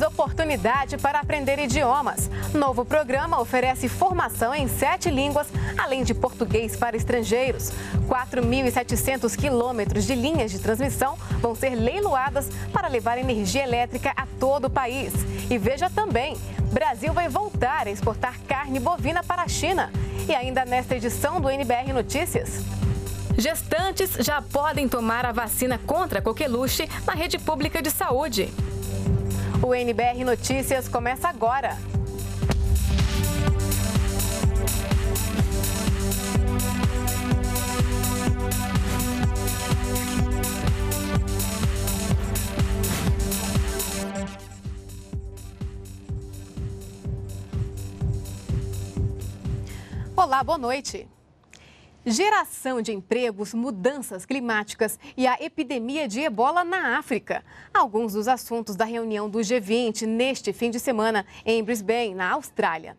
mais oportunidade para aprender idiomas. Novo programa oferece formação em sete línguas, além de português para estrangeiros. 4.700 quilômetros de linhas de transmissão vão ser leiloadas para levar energia elétrica a todo o país. E veja também, Brasil vai voltar a exportar carne bovina para a China. E ainda nesta edição do NBR Notícias. Gestantes já podem tomar a vacina contra coqueluche na rede pública de saúde. O NBR Notícias começa agora. Olá, boa noite. Geração de empregos, mudanças climáticas e a epidemia de ebola na África. Alguns dos assuntos da reunião do G20 neste fim de semana em Brisbane, na Austrália.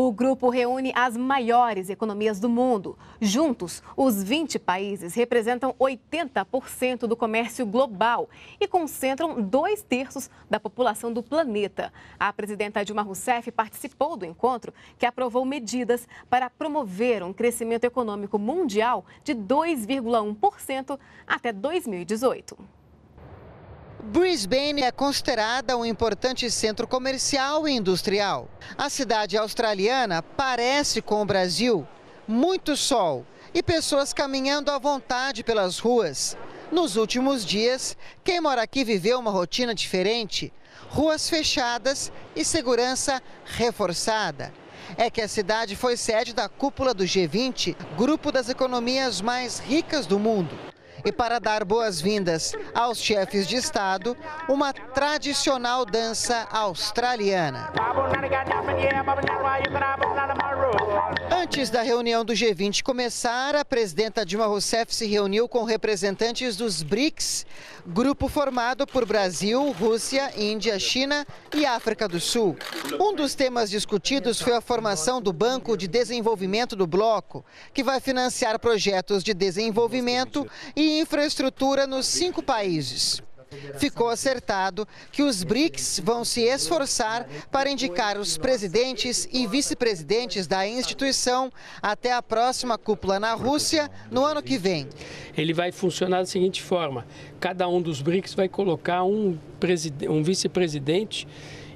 O grupo reúne as maiores economias do mundo. Juntos, os 20 países representam 80% do comércio global e concentram dois terços da população do planeta. A presidenta Dilma Rousseff participou do encontro, que aprovou medidas para promover um crescimento econômico mundial de 2,1% até 2018. Brisbane é considerada um importante centro comercial e industrial. A cidade australiana parece com o Brasil. Muito sol e pessoas caminhando à vontade pelas ruas. Nos últimos dias, quem mora aqui viveu uma rotina diferente. Ruas fechadas e segurança reforçada. É que a cidade foi sede da cúpula do G20, grupo das economias mais ricas do mundo e para dar boas-vindas aos chefes de Estado, uma tradicional dança australiana. Antes da reunião do G20 começar, a presidenta Dilma Rousseff se reuniu com representantes dos BRICS, grupo formado por Brasil, Rússia, Índia, China e África do Sul. Um dos temas discutidos foi a formação do Banco de Desenvolvimento do Bloco, que vai financiar projetos de desenvolvimento e infraestrutura nos cinco países ficou acertado que os BRICS vão se esforçar para indicar os presidentes e vice-presidentes da instituição até a próxima cúpula na Rússia no ano que vem. Ele vai funcionar da seguinte forma: cada um dos BRICS vai colocar um, um vice-presidente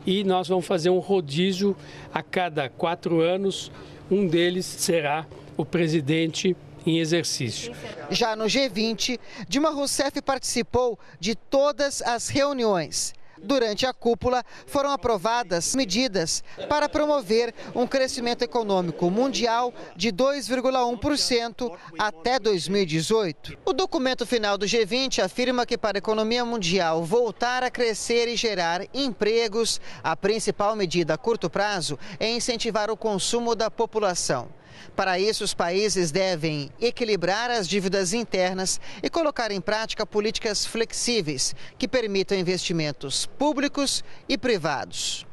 e nós vamos fazer um rodízio a cada quatro anos. Um deles será o presidente em exercício. Já no G20, Dilma Rousseff participou de todas as reuniões. Durante a cúpula, foram aprovadas medidas para promover um crescimento econômico mundial de 2,1% até 2018. O documento final do G20 afirma que para a economia mundial voltar a crescer e gerar empregos, a principal medida a curto prazo é incentivar o consumo da população. Para isso, os países devem equilibrar as dívidas internas e colocar em prática políticas flexíveis que permitam investimentos públicos e privados.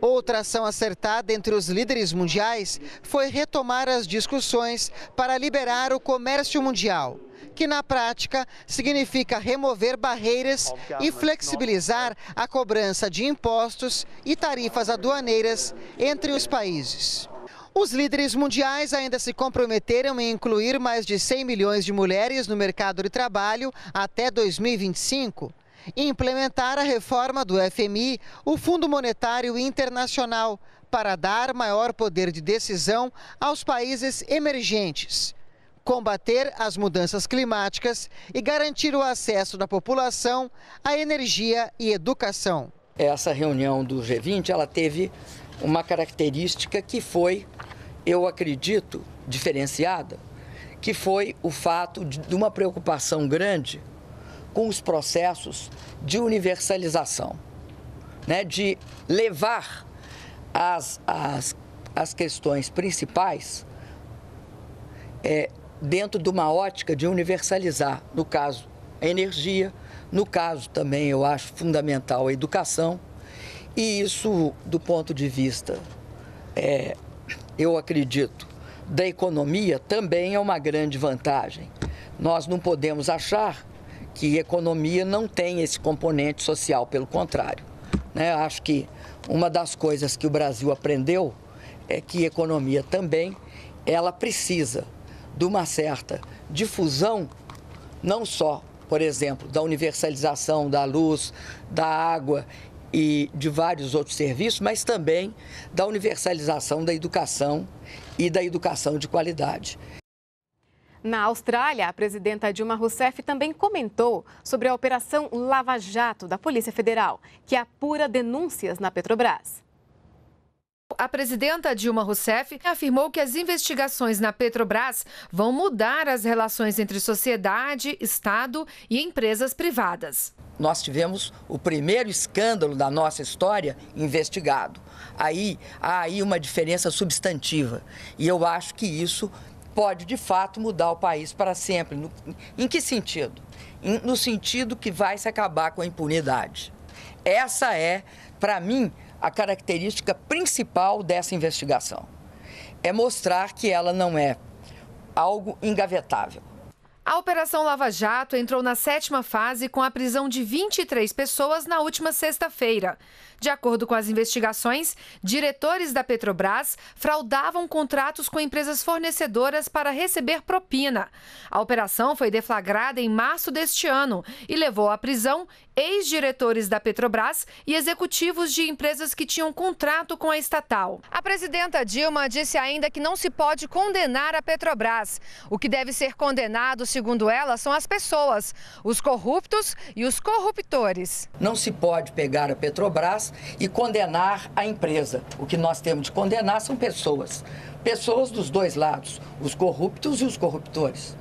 Outra ação acertada entre os líderes mundiais foi retomar as discussões para liberar o comércio mundial, que na prática significa remover barreiras e flexibilizar a cobrança de impostos e tarifas aduaneiras entre os países. Os líderes mundiais ainda se comprometeram em incluir mais de 100 milhões de mulheres no mercado de trabalho até 2025 e implementar a reforma do FMI, o Fundo Monetário Internacional, para dar maior poder de decisão aos países emergentes combater as mudanças climáticas e garantir o acesso da população à energia e educação. Essa reunião do G20 ela teve uma característica que foi, eu acredito, diferenciada, que foi o fato de uma preocupação grande com os processos de universalização, né? de levar as, as, as questões principais é, dentro de uma ótica de universalizar, no caso, a energia, no caso também eu acho fundamental a educação e isso, do ponto de vista, é, eu acredito, da economia, também é uma grande vantagem. Nós não podemos achar que economia não tem esse componente social, pelo contrário. Né? Acho que uma das coisas que o Brasil aprendeu é que economia também ela precisa de uma certa difusão, não só, por exemplo, da universalização da luz, da água e de vários outros serviços, mas também da universalização da educação e da educação de qualidade. Na Austrália, a presidenta Dilma Rousseff também comentou sobre a Operação Lava Jato da Polícia Federal, que apura denúncias na Petrobras. A presidenta Dilma Rousseff afirmou que as investigações na Petrobras vão mudar as relações entre sociedade, Estado e empresas privadas. Nós tivemos o primeiro escândalo da nossa história investigado. Aí há aí uma diferença substantiva. E eu acho que isso pode de fato mudar o país para sempre. No, em que sentido? no sentido que vai se acabar com a impunidade. Essa é, para mim, a característica principal dessa investigação. É mostrar que ela não é algo engavetável. A Operação Lava Jato entrou na sétima fase com a prisão de 23 pessoas na última sexta-feira. De acordo com as investigações, diretores da Petrobras fraudavam contratos com empresas fornecedoras para receber propina. A operação foi deflagrada em março deste ano e levou à prisão ex-diretores da Petrobras e executivos de empresas que tinham contrato com a estatal. A presidenta Dilma disse ainda que não se pode condenar a Petrobras. O que deve ser condenado, segundo ela, são as pessoas, os corruptos e os corruptores. Não se pode pegar a Petrobras e condenar a empresa. O que nós temos de condenar são pessoas. Pessoas dos dois lados, os corruptos e os corruptores.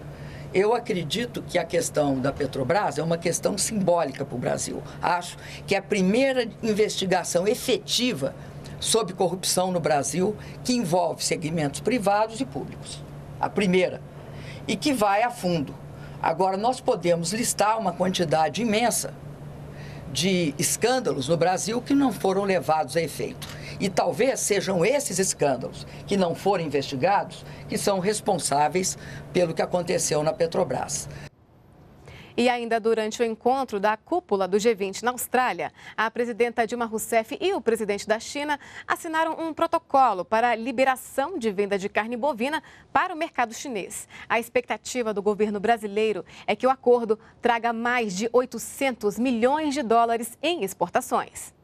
Eu acredito que a questão da Petrobras é uma questão simbólica para o Brasil. Acho que é a primeira investigação efetiva sobre corrupção no Brasil que envolve segmentos privados e públicos. A primeira. E que vai a fundo. Agora, nós podemos listar uma quantidade imensa de escândalos no Brasil que não foram levados a efeito. E talvez sejam esses escândalos que não foram investigados que são responsáveis pelo que aconteceu na Petrobras. E ainda durante o encontro da cúpula do G20 na Austrália, a presidenta Dilma Rousseff e o presidente da China assinaram um protocolo para a liberação de venda de carne bovina para o mercado chinês. A expectativa do governo brasileiro é que o acordo traga mais de 800 milhões de dólares em exportações.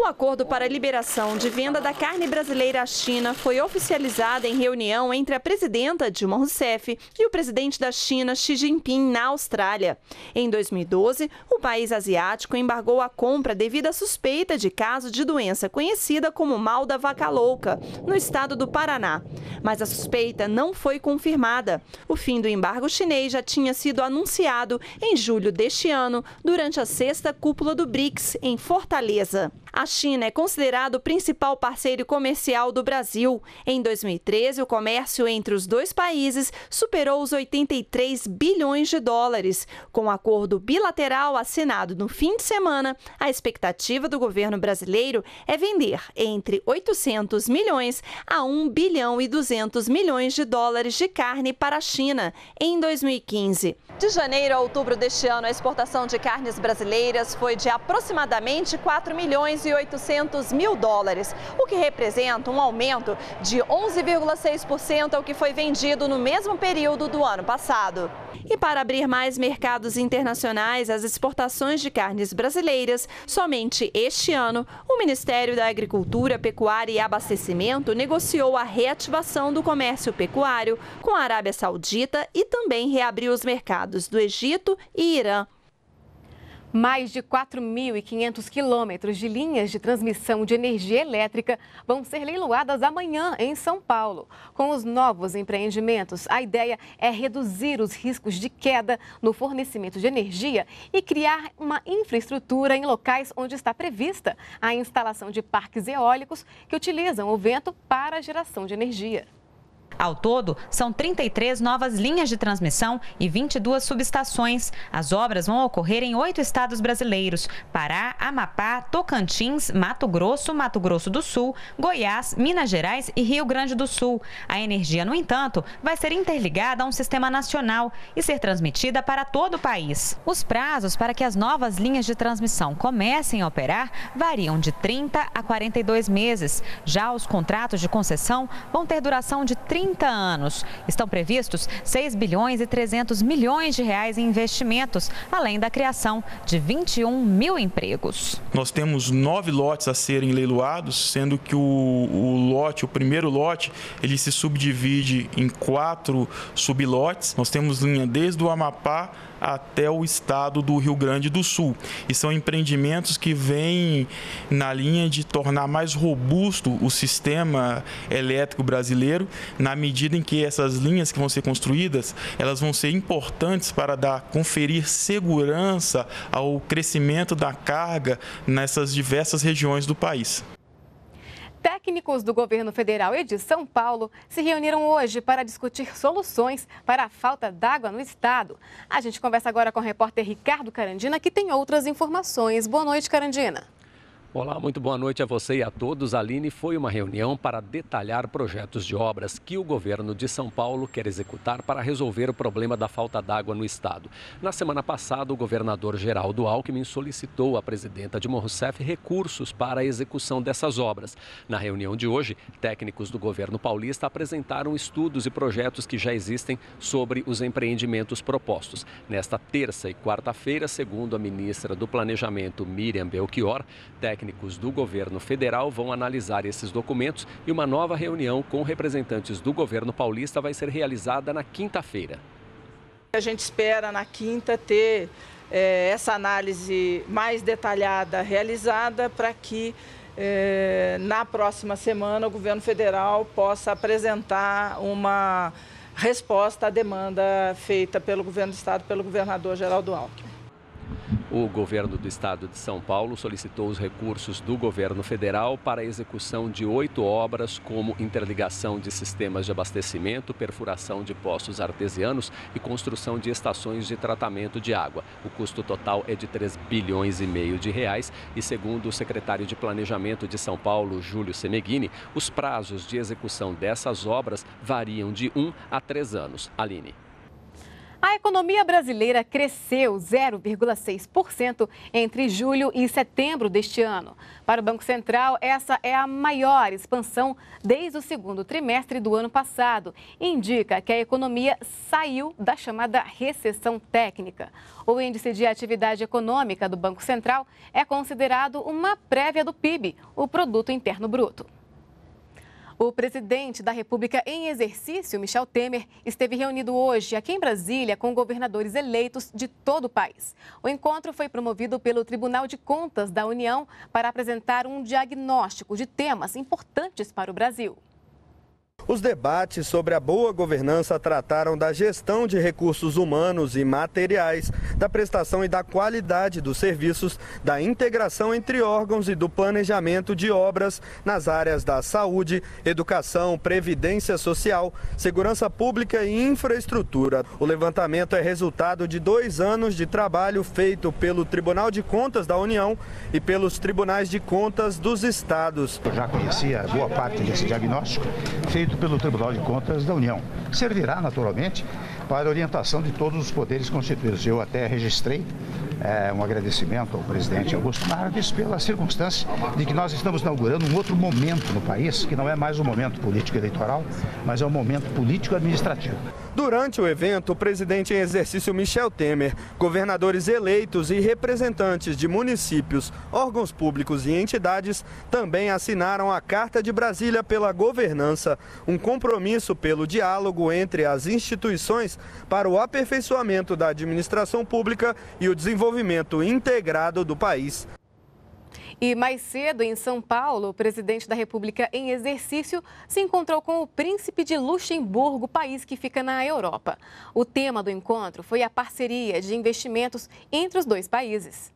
O acordo para a liberação de venda da carne brasileira à China foi oficializado em reunião entre a presidenta Dilma Rousseff e o presidente da China, Xi Jinping, na Austrália. Em 2012, o país asiático embargou a compra devido à suspeita de caso de doença conhecida como mal da vaca louca, no estado do Paraná. Mas a suspeita não foi confirmada. O fim do embargo chinês já tinha sido anunciado em julho deste ano, durante a sexta cúpula do BRICS, em Fortaleza. A China é considerado o principal parceiro comercial do Brasil. Em 2013, o comércio entre os dois países superou os 83 bilhões de dólares. Com o um acordo bilateral assinado no fim de semana, a expectativa do governo brasileiro é vender entre 800 milhões a 1 bilhão e 200 milhões de dólares de carne para a China em 2015. De janeiro a outubro deste ano, a exportação de carnes brasileiras foi de aproximadamente 4 milhões e 800 mil dólares, o que representa um aumento de 11,6% ao que foi vendido no mesmo período do ano passado. E para abrir mais mercados internacionais às exportações de carnes brasileiras, somente este ano, o Ministério da Agricultura, Pecuária e Abastecimento negociou a reativação do comércio pecuário com a Arábia Saudita e também reabriu os mercados do Egito e Irã. Mais de 4.500 quilômetros de linhas de transmissão de energia elétrica vão ser leiloadas amanhã em São Paulo. Com os novos empreendimentos, a ideia é reduzir os riscos de queda no fornecimento de energia e criar uma infraestrutura em locais onde está prevista a instalação de parques eólicos que utilizam o vento para a geração de energia. Ao todo, são 33 novas linhas de transmissão e 22 subestações. As obras vão ocorrer em oito estados brasileiros: Pará, Amapá, Tocantins, Mato Grosso, Mato Grosso do Sul, Goiás, Minas Gerais e Rio Grande do Sul. A energia, no entanto, vai ser interligada a um sistema nacional e ser transmitida para todo o país. Os prazos para que as novas linhas de transmissão comecem a operar variam de 30 a 42 meses. Já os contratos de concessão vão ter duração de 30 30 anos. Estão previstos 6 bilhões e 300 milhões de reais em investimentos, além da criação de 21 mil empregos. Nós temos nove lotes a serem leiloados, sendo que o, o lote, o primeiro lote, ele se subdivide em quatro sublotes. Nós temos linha desde o Amapá até o estado do Rio Grande do Sul. E são empreendimentos que vêm na linha de tornar mais robusto o sistema elétrico brasileiro, na medida em que essas linhas que vão ser construídas, elas vão ser importantes para dar conferir segurança ao crescimento da carga nessas diversas regiões do país. Técnicos do governo federal e de São Paulo se reuniram hoje para discutir soluções para a falta d'água no estado. A gente conversa agora com o repórter Ricardo Carandina, que tem outras informações. Boa noite, Carandina. Olá, muito boa noite a você e a todos. Aline foi uma reunião para detalhar projetos de obras que o governo de São Paulo quer executar para resolver o problema da falta d'água no estado. Na semana passada, o governador Geraldo Alckmin solicitou à presidenta Dilma Rousseff recursos para a execução dessas obras. Na reunião de hoje, técnicos do governo paulista apresentaram estudos e projetos que já existem sobre os empreendimentos propostos. Nesta terça e quarta-feira, segundo a ministra do Planejamento, Miriam Belchior, técnicos técnicos do governo federal vão analisar esses documentos e uma nova reunião com representantes do governo paulista vai ser realizada na quinta-feira. A gente espera na quinta ter é, essa análise mais detalhada realizada para que é, na próxima semana o governo federal possa apresentar uma resposta à demanda feita pelo governo do estado, pelo governador Geraldo Alckmin. O governo do estado de São Paulo solicitou os recursos do governo federal para a execução de oito obras, como interligação de sistemas de abastecimento, perfuração de poços artesianos e construção de estações de tratamento de água. O custo total é de 3 bilhões e meio de reais e, segundo o secretário de Planejamento de São Paulo, Júlio Semeghini, os prazos de execução dessas obras variam de um a três anos. Aline. A economia brasileira cresceu 0,6% entre julho e setembro deste ano. Para o Banco Central, essa é a maior expansão desde o segundo trimestre do ano passado. Indica que a economia saiu da chamada recessão técnica. O índice de atividade econômica do Banco Central é considerado uma prévia do PIB, o Produto Interno Bruto. O presidente da República em exercício, Michel Temer, esteve reunido hoje aqui em Brasília com governadores eleitos de todo o país. O encontro foi promovido pelo Tribunal de Contas da União para apresentar um diagnóstico de temas importantes para o Brasil. Os debates sobre a boa governança trataram da gestão de recursos humanos e materiais, da prestação e da qualidade dos serviços, da integração entre órgãos e do planejamento de obras nas áreas da saúde, educação, previdência social, segurança pública e infraestrutura. O levantamento é resultado de dois anos de trabalho feito pelo Tribunal de Contas da União e pelos Tribunais de Contas dos Estados. Eu já conhecia boa parte desse diagnóstico feito pelo Tribunal de Contas da União. Servirá, naturalmente, para orientação de todos os poderes constituídos. Eu até registrei é, um agradecimento ao presidente Augusto Nardes pela circunstância de que nós estamos inaugurando um outro momento no país, que não é mais um momento político eleitoral, mas é um momento político administrativo. Durante o evento, o presidente em exercício Michel Temer, governadores eleitos e representantes de municípios, órgãos públicos e entidades também assinaram a Carta de Brasília pela Governança, um compromisso pelo diálogo entre as instituições para o aperfeiçoamento da administração pública e o desenvolvimento integrado do país. E mais cedo, em São Paulo, o presidente da República em exercício se encontrou com o príncipe de Luxemburgo, país que fica na Europa. O tema do encontro foi a parceria de investimentos entre os dois países.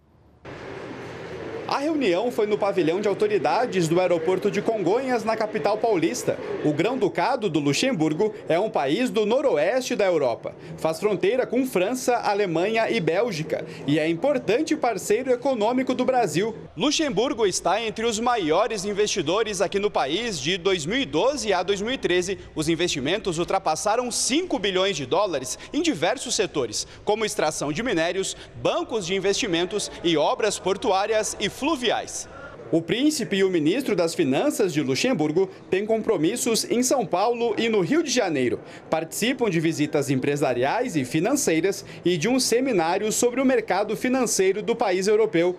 A reunião foi no pavilhão de autoridades do aeroporto de Congonhas, na capital paulista. O Grão-Ducado do Luxemburgo é um país do noroeste da Europa. Faz fronteira com França, Alemanha e Bélgica e é importante parceiro econômico do Brasil. Luxemburgo está entre os maiores investidores aqui no país. De 2012 a 2013, os investimentos ultrapassaram 5 bilhões de dólares em diversos setores, como extração de minérios, bancos de investimentos e obras portuárias e fluviais. O príncipe e o ministro das Finanças de Luxemburgo têm compromissos em São Paulo e no Rio de Janeiro. Participam de visitas empresariais e financeiras e de um seminário sobre o mercado financeiro do país europeu.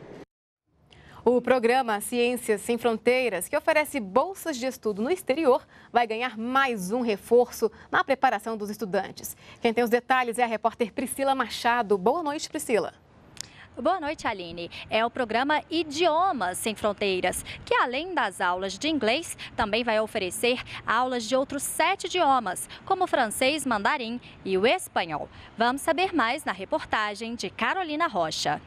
O programa Ciências Sem Fronteiras, que oferece bolsas de estudo no exterior, vai ganhar mais um reforço na preparação dos estudantes. Quem tem os detalhes é a repórter Priscila Machado. Boa noite, Priscila. Boa noite, Aline. É o programa Idiomas Sem Fronteiras, que além das aulas de inglês, também vai oferecer aulas de outros sete idiomas, como o francês, mandarim e o espanhol. Vamos saber mais na reportagem de Carolina Rocha.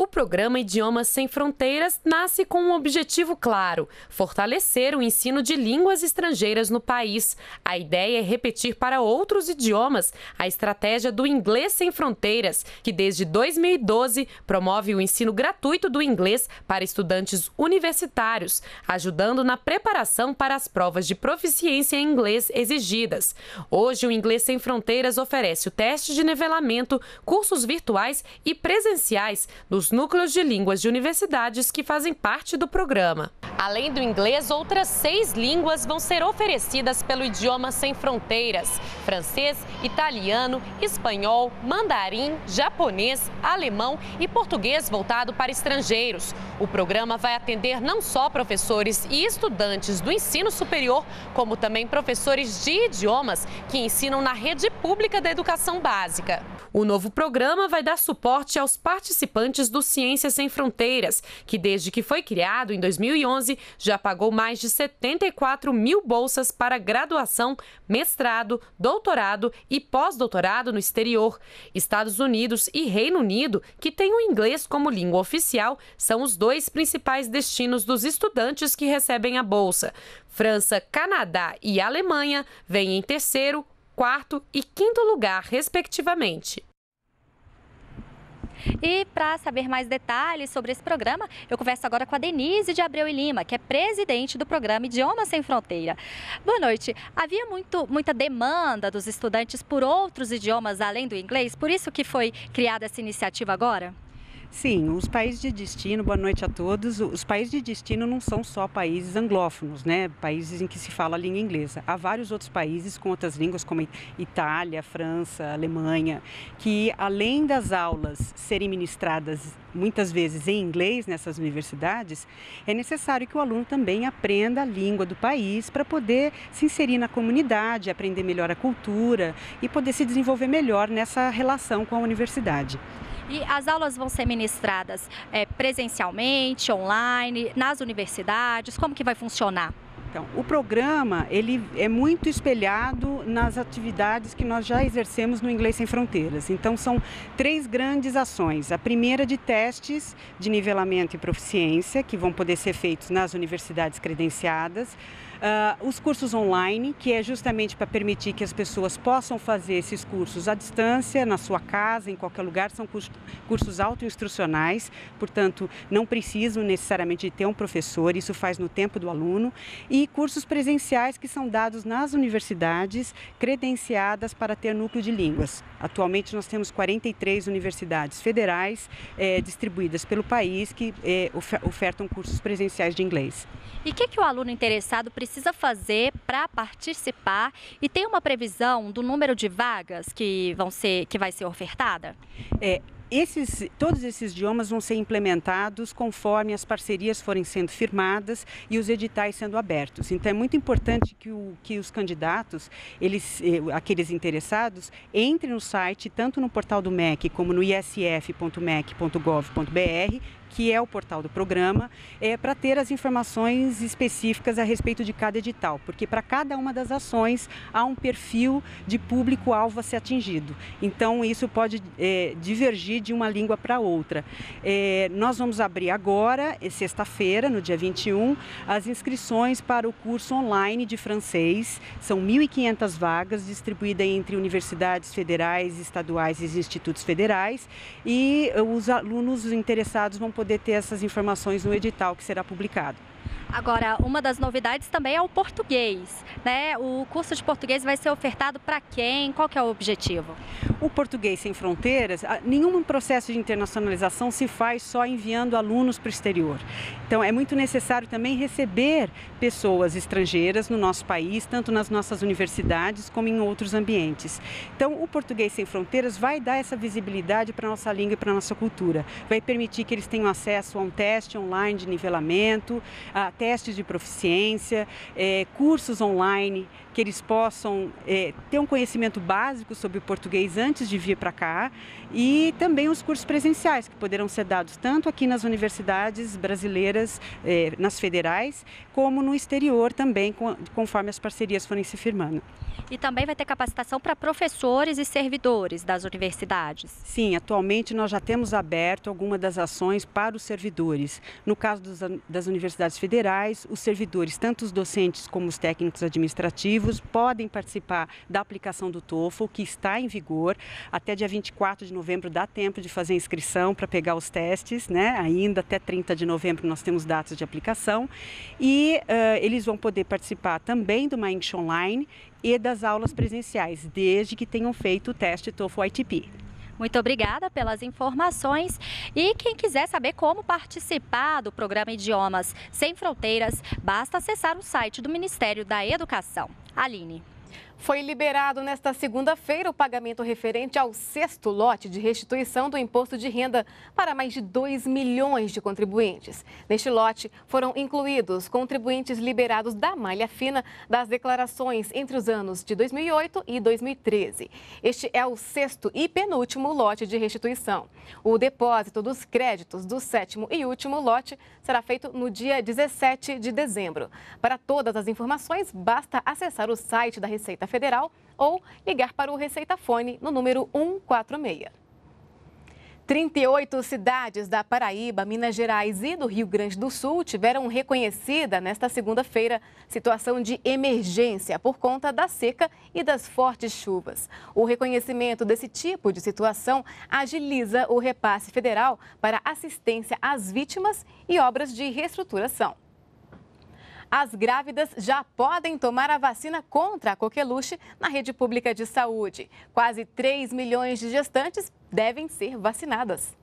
O programa Idiomas Sem Fronteiras nasce com um objetivo claro: fortalecer o ensino de línguas estrangeiras no país. A ideia é repetir para outros idiomas a estratégia do Inglês Sem Fronteiras, que desde 2012 promove o ensino gratuito do inglês para estudantes universitários, ajudando na preparação para as provas de proficiência em inglês exigidas. Hoje, o Inglês Sem Fronteiras oferece o teste de nivelamento, cursos virtuais e presenciais dos núcleos de línguas de universidades que fazem parte do programa. Além do inglês, outras seis línguas vão ser oferecidas pelo Idioma Sem Fronteiras: francês, italiano, espanhol, mandarim, japonês, alemão e português voltado para estrangeiros. O programa vai atender não só professores e estudantes do ensino superior, como também professores de idiomas que ensinam na rede pública da educação básica. O novo programa vai dar suporte aos participantes do Ciências Sem Fronteiras, que desde que foi criado em 2011 já pagou mais de 74 mil bolsas para graduação, mestrado, doutorado e pós-doutorado no exterior. Estados Unidos e Reino Unido, que têm o inglês como língua oficial, são os dois principais destinos dos estudantes que recebem a bolsa. França, Canadá e Alemanha vêm em terceiro, quarto e quinto lugar, respectivamente. E para saber mais detalhes sobre esse programa, eu converso agora com a Denise de Abreu e Lima, que é presidente do programa Idioma Sem Fronteira. Boa noite. Havia muito, muita demanda dos estudantes por outros idiomas além do inglês, por isso que foi criada essa iniciativa agora? Sim, os países de destino, boa noite a todos. Os países de destino não são só países anglófonos, né? Países em que se fala a língua inglesa. Há vários outros países com outras línguas, como Itália, França, Alemanha, que além das aulas serem ministradas muitas vezes em inglês nessas universidades, é necessário que o aluno também aprenda a língua do país para poder se inserir na comunidade, aprender melhor a cultura e poder se desenvolver melhor nessa relação com a universidade. E as aulas vão ser ministradas é, presencialmente, online, nas universidades? Como que vai funcionar? Então, o programa ele é muito espelhado nas atividades que nós já exercemos no Inglês Sem Fronteiras. Então, são três grandes ações. A primeira de testes de nivelamento e proficiência, que vão poder ser feitos nas universidades credenciadas. Uh, os cursos online, que é justamente para permitir que as pessoas possam fazer esses cursos à distância, na sua casa, em qualquer lugar, são cursos, cursos autoinstrucionais, portanto, não precisam necessariamente de ter um professor, isso faz no tempo do aluno, e cursos presenciais que são dados nas universidades credenciadas para ter núcleo de línguas. Atualmente, nós temos 43 universidades federais eh, distribuídas pelo país que eh, ofertam cursos presenciais de inglês. E o que, que o aluno interessado precisa fazer para participar? E tem uma previsão do número de vagas que, vão ser, que vai ser ofertada? É, esses, todos esses idiomas vão ser implementados conforme as parcerias forem sendo firmadas e os editais sendo abertos. Então é muito importante que, o, que os candidatos, eles, eh, aqueles interessados, entrem no site, tanto no portal do MEC como no isf.mec.gov.br que é o portal do programa, é, para ter as informações específicas a respeito de cada edital, porque para cada uma das ações há um perfil de público-alvo a ser atingido. Então, isso pode é, divergir de uma língua para outra. É, nós vamos abrir agora, é sexta-feira, no dia 21, as inscrições para o curso online de francês. São 1.500 vagas distribuídas entre universidades federais, estaduais e institutos federais. E os alunos interessados vão poder ter essas informações no edital que será publicado. Agora, uma das novidades também é o português, né? O curso de português vai ser ofertado para quem? Qual que é o objetivo? O Português Sem Fronteiras, nenhum processo de internacionalização se faz só enviando alunos para o exterior. Então, é muito necessário também receber pessoas estrangeiras no nosso país, tanto nas nossas universidades como em outros ambientes. Então, o Português Sem Fronteiras vai dar essa visibilidade para a nossa língua e para a nossa cultura. Vai permitir que eles tenham acesso a um teste online de nivelamento, a testes de proficiência, é, cursos online que eles possam é, ter um conhecimento básico sobre o português antes de vir para cá e também os cursos presenciais que poderão ser dados tanto aqui nas universidades brasileiras, é, nas federais, como no exterior também, conforme as parcerias forem se firmando. E também vai ter capacitação para professores e servidores das universidades. Sim, atualmente nós já temos aberto algumas das ações para os servidores. No caso dos, das universidades federais, os servidores, tanto os docentes como os técnicos administrativos, podem participar da aplicação do TOEFL, que está em vigor. Até dia 24 de novembro dá tempo de fazer inscrição para pegar os testes, né? Ainda até 30 de novembro nós temos datas de aplicação. E uh, eles vão poder participar também do Mainx Online e das aulas presenciais, desde que tenham feito o teste TOEFL ITP. Muito obrigada pelas informações. E quem quiser saber como participar do programa Idiomas Sem Fronteiras, basta acessar o site do Ministério da Educação. Aline. Foi liberado nesta segunda-feira o pagamento referente ao sexto lote de restituição do imposto de renda para mais de 2 milhões de contribuintes. Neste lote foram incluídos contribuintes liberados da malha fina das declarações entre os anos de 2008 e 2013. Este é o sexto e penúltimo lote de restituição. O depósito dos créditos do sétimo e último lote será feito no dia 17 de dezembro. Para todas as informações, basta acessar o site da Receita Federal ou ligar para o Receita Fone no número 146. 38 cidades da Paraíba, Minas Gerais e do Rio Grande do Sul tiveram reconhecida nesta segunda-feira situação de emergência por conta da seca e das fortes chuvas. O reconhecimento desse tipo de situação agiliza o repasse federal para assistência às vítimas e obras de reestruturação. As grávidas já podem tomar a vacina contra a coqueluche na rede pública de saúde. Quase 3 milhões de gestantes devem ser vacinadas.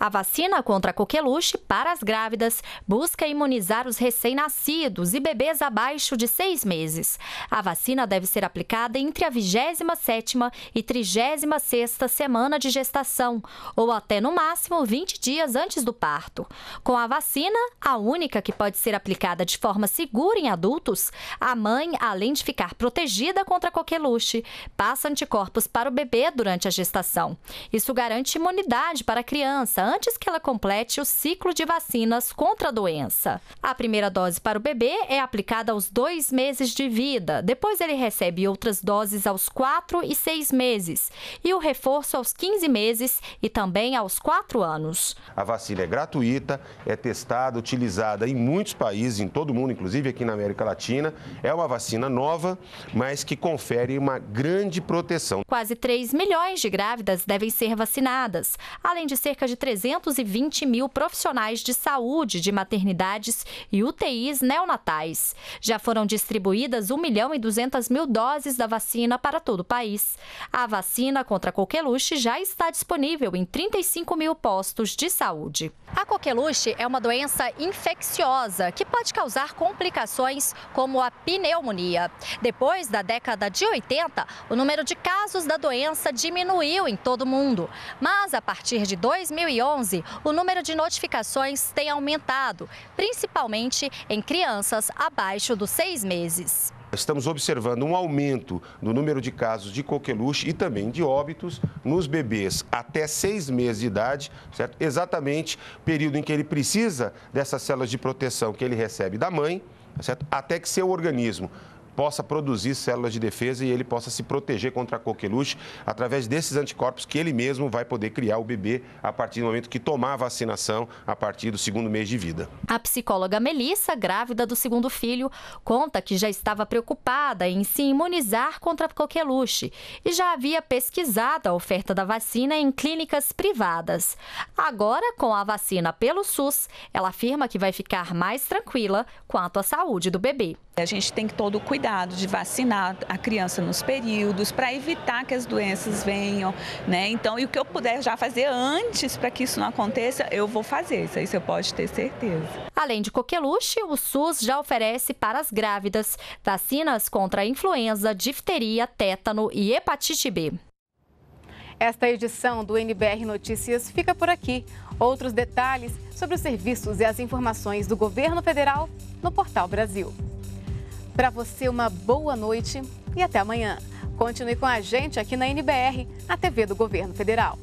A vacina contra a coqueluche para as grávidas busca imunizar os recém-nascidos e bebês abaixo de seis meses. A vacina deve ser aplicada entre a 27ª e 36ª semana de gestação, ou até no máximo 20 dias antes do parto. Com a vacina, a única que pode ser aplicada de forma segura em adultos, a mãe, além de ficar protegida contra a coqueluche, passa anticorpos para o bebê durante a gestação. Isso garante imunidade para a criança antes que ela complete o ciclo de vacinas contra a doença. A primeira dose para o bebê é aplicada aos dois meses de vida, depois ele recebe outras doses aos quatro e seis meses, e o reforço aos 15 meses e também aos quatro anos. A vacina é gratuita, é testada, utilizada em muitos países, em todo o mundo, inclusive aqui na América Latina. É uma vacina nova, mas que confere uma grande proteção. Quase 3 milhões de grávidas devem ser vacinadas, além de cerca de 300 320 mil profissionais de saúde de maternidades e UTIs neonatais. Já foram distribuídas 1 milhão e 200 mil doses da vacina para todo o país. A vacina contra a coqueluche já está disponível em 35 mil postos de saúde. A coqueluche é uma doença infecciosa que pode causar complicações como a pneumonia. Depois da década de 80, o número de casos da doença diminuiu em todo o mundo, mas a partir de 2011 2011, o número de notificações tem aumentado, principalmente em crianças abaixo dos seis meses. Estamos observando um aumento no número de casos de coqueluche e também de óbitos nos bebês até seis meses de idade, certo? Exatamente período em que ele precisa dessas células de proteção que ele recebe da mãe, certo? Até que seu organismo possa produzir células de defesa e ele possa se proteger contra a coqueluche através desses anticorpos que ele mesmo vai poder criar o bebê a partir do momento que tomar a vacinação a partir do segundo mês de vida. A psicóloga Melissa, grávida do segundo filho, conta que já estava preocupada em se imunizar contra a coqueluche e já havia pesquisado a oferta da vacina em clínicas privadas. Agora, com a vacina pelo SUS, ela afirma que vai ficar mais tranquila quanto à saúde do bebê. A gente tem todo o cuidado de vacinar a criança nos períodos para evitar que as doenças venham, né? Então, e o que eu puder já fazer antes para que isso não aconteça, eu vou fazer. Isso aí você pode ter certeza. Além de coqueluche, o SUS já oferece para as grávidas vacinas contra a influenza, difteria, tétano e hepatite B. Esta edição do NBR Notícias fica por aqui. Outros detalhes sobre os serviços e as informações do governo federal no Portal Brasil. Para você, uma boa noite e até amanhã. Continue com a gente aqui na NBR, a TV do Governo Federal.